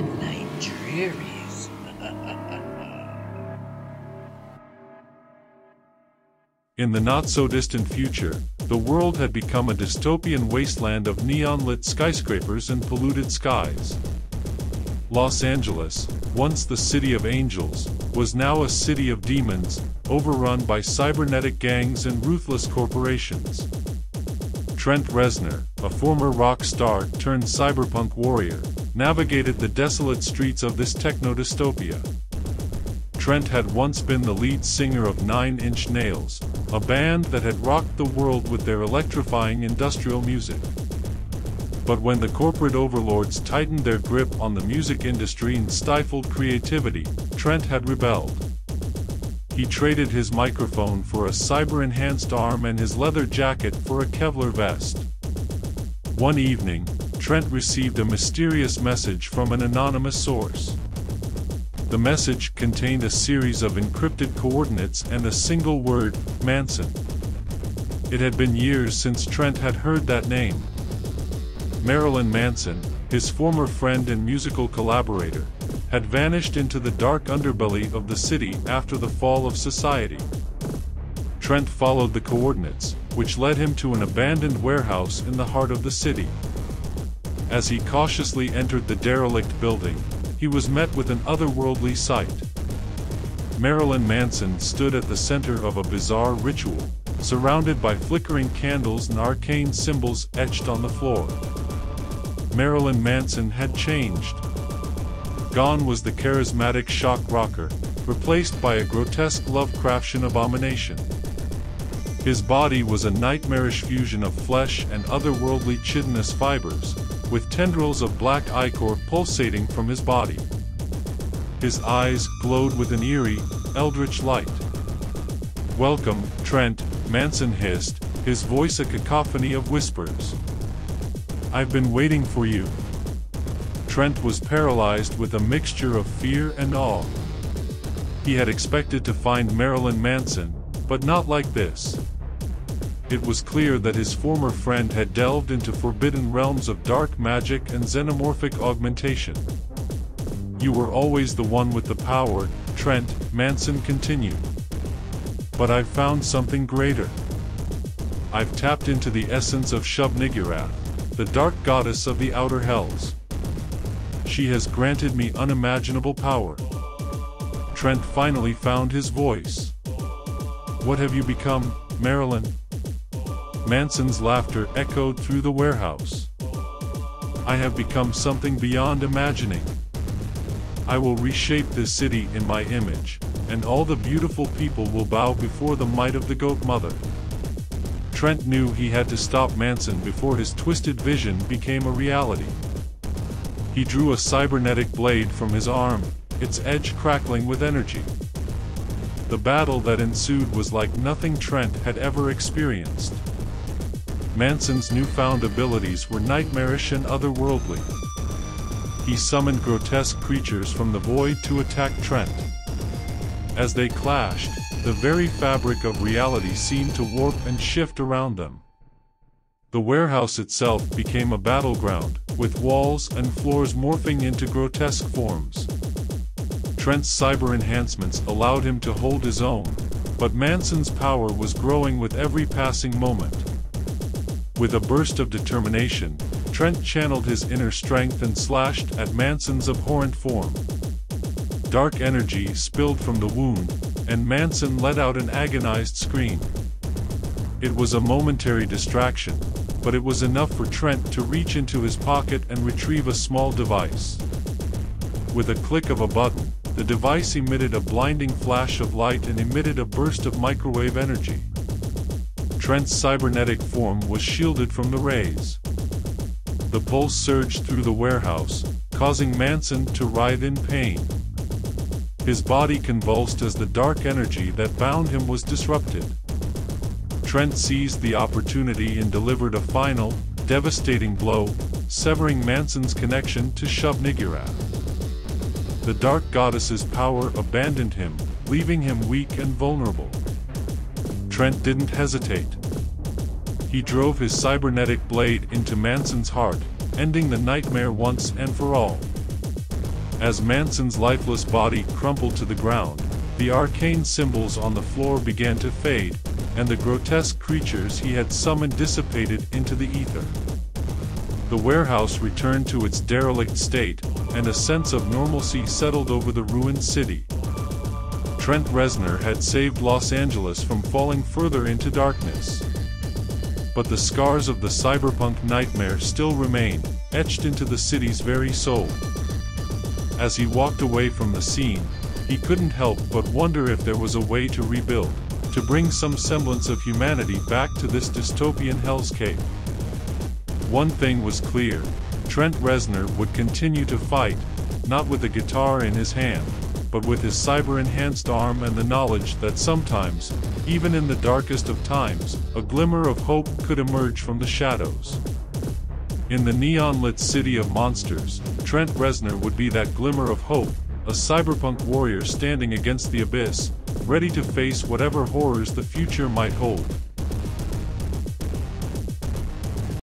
Midnight. In the not-so-distant future, the world had become a dystopian wasteland of neon-lit skyscrapers and polluted skies. Los Angeles, once the city of angels, was now a city of demons, overrun by cybernetic gangs and ruthless corporations. Trent Reznor, a former rock star turned cyberpunk warrior, navigated the desolate streets of this techno-dystopia. Trent had once been the lead singer of Nine Inch Nails, a band that had rocked the world with their electrifying industrial music. But when the corporate overlords tightened their grip on the music industry and stifled creativity, Trent had rebelled. He traded his microphone for a cyber-enhanced arm and his leather jacket for a Kevlar vest. One evening, Trent received a mysterious message from an anonymous source. The message contained a series of encrypted coordinates and a single word, Manson. It had been years since Trent had heard that name. Marilyn Manson, his former friend and musical collaborator, had vanished into the dark underbelly of the city after the fall of society. Trent followed the coordinates, which led him to an abandoned warehouse in the heart of the city. As he cautiously entered the derelict building, he was met with an otherworldly sight. Marilyn Manson stood at the center of a bizarre ritual, surrounded by flickering candles and arcane symbols etched on the floor. Marilyn Manson had changed. Gone was the charismatic shock rocker, replaced by a grotesque Lovecraftian abomination. His body was a nightmarish fusion of flesh and otherworldly chitinous fibers, with tendrils of black ichor pulsating from his body. His eyes glowed with an eerie, eldritch light. Welcome, Trent, Manson hissed, his voice a cacophony of whispers. I've been waiting for you. Trent was paralyzed with a mixture of fear and awe. He had expected to find Marilyn Manson, but not like this. It was clear that his former friend had delved into forbidden realms of dark magic and xenomorphic augmentation. You were always the one with the power, Trent, Manson continued. But I've found something greater. I've tapped into the essence of Shub-Niggurath, the dark goddess of the outer hells. She has granted me unimaginable power. Trent finally found his voice. What have you become, Marilyn? Manson's laughter echoed through the warehouse. I have become something beyond imagining. I will reshape this city in my image, and all the beautiful people will bow before the might of the Goat Mother. Trent knew he had to stop Manson before his twisted vision became a reality. He drew a cybernetic blade from his arm, its edge crackling with energy. The battle that ensued was like nothing Trent had ever experienced. Manson's newfound abilities were nightmarish and otherworldly. He summoned grotesque creatures from the void to attack Trent. As they clashed, the very fabric of reality seemed to warp and shift around them. The warehouse itself became a battleground, with walls and floors morphing into grotesque forms. Trent's cyber enhancements allowed him to hold his own, but Manson's power was growing with every passing moment. With a burst of determination, Trent channeled his inner strength and slashed at Manson's abhorrent form. Dark energy spilled from the wound, and Manson let out an agonized scream. It was a momentary distraction, but it was enough for Trent to reach into his pocket and retrieve a small device. With a click of a button, the device emitted a blinding flash of light and emitted a burst of microwave energy. Trent's cybernetic form was shielded from the rays. The pulse surged through the warehouse, causing Manson to writhe in pain. His body convulsed as the dark energy that bound him was disrupted. Trent seized the opportunity and delivered a final, devastating blow, severing Manson's connection to Shub-Niggurath. The dark goddess's power abandoned him, leaving him weak and vulnerable. Trent didn't hesitate. He drove his cybernetic blade into Manson's heart, ending the nightmare once and for all. As Manson's lifeless body crumpled to the ground, the arcane symbols on the floor began to fade, and the grotesque creatures he had summoned dissipated into the ether. The warehouse returned to its derelict state, and a sense of normalcy settled over the ruined city. Trent Reznor had saved Los Angeles from falling further into darkness. But the scars of the cyberpunk nightmare still remained, etched into the city's very soul. As he walked away from the scene, he couldn't help but wonder if there was a way to rebuild, to bring some semblance of humanity back to this dystopian hellscape. One thing was clear, Trent Reznor would continue to fight, not with a guitar in his hand, but with his cyber-enhanced arm and the knowledge that sometimes, even in the darkest of times, a glimmer of hope could emerge from the shadows. In the neon-lit city of monsters, Trent Reznor would be that glimmer of hope, a cyberpunk warrior standing against the abyss, ready to face whatever horrors the future might hold.